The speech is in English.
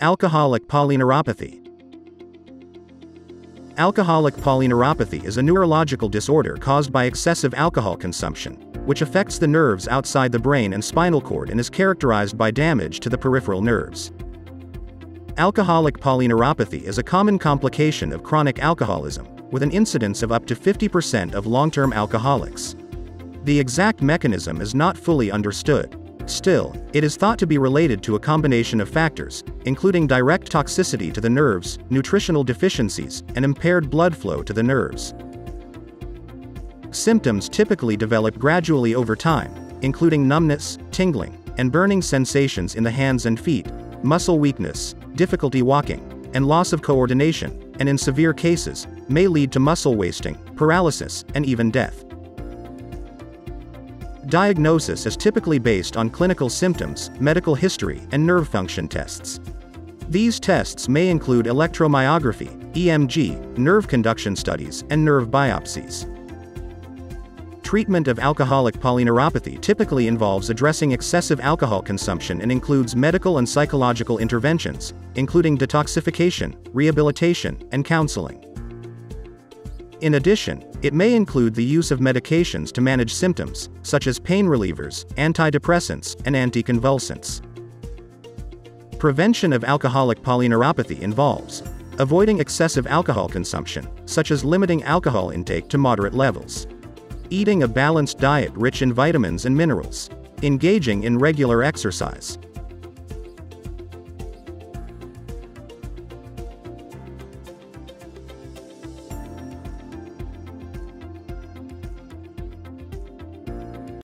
Alcoholic polyneuropathy. Alcoholic polyneuropathy is a neurological disorder caused by excessive alcohol consumption, which affects the nerves outside the brain and spinal cord and is characterized by damage to the peripheral nerves. Alcoholic polyneuropathy is a common complication of chronic alcoholism, with an incidence of up to 50% of long-term alcoholics. The exact mechanism is not fully understood. Still, it is thought to be related to a combination of factors, including direct toxicity to the nerves, nutritional deficiencies, and impaired blood flow to the nerves. Symptoms typically develop gradually over time, including numbness, tingling, and burning sensations in the hands and feet, muscle weakness, difficulty walking, and loss of coordination, and in severe cases, may lead to muscle wasting, paralysis, and even death. Diagnosis is typically based on clinical symptoms, medical history, and nerve function tests. These tests may include electromyography, EMG, nerve conduction studies, and nerve biopsies. Treatment of alcoholic polyneuropathy typically involves addressing excessive alcohol consumption and includes medical and psychological interventions, including detoxification, rehabilitation, and counseling. In addition, it may include the use of medications to manage symptoms, such as pain relievers, antidepressants, and anticonvulsants. Prevention of alcoholic polyneuropathy involves avoiding excessive alcohol consumption, such as limiting alcohol intake to moderate levels, eating a balanced diet rich in vitamins and minerals, engaging in regular exercise,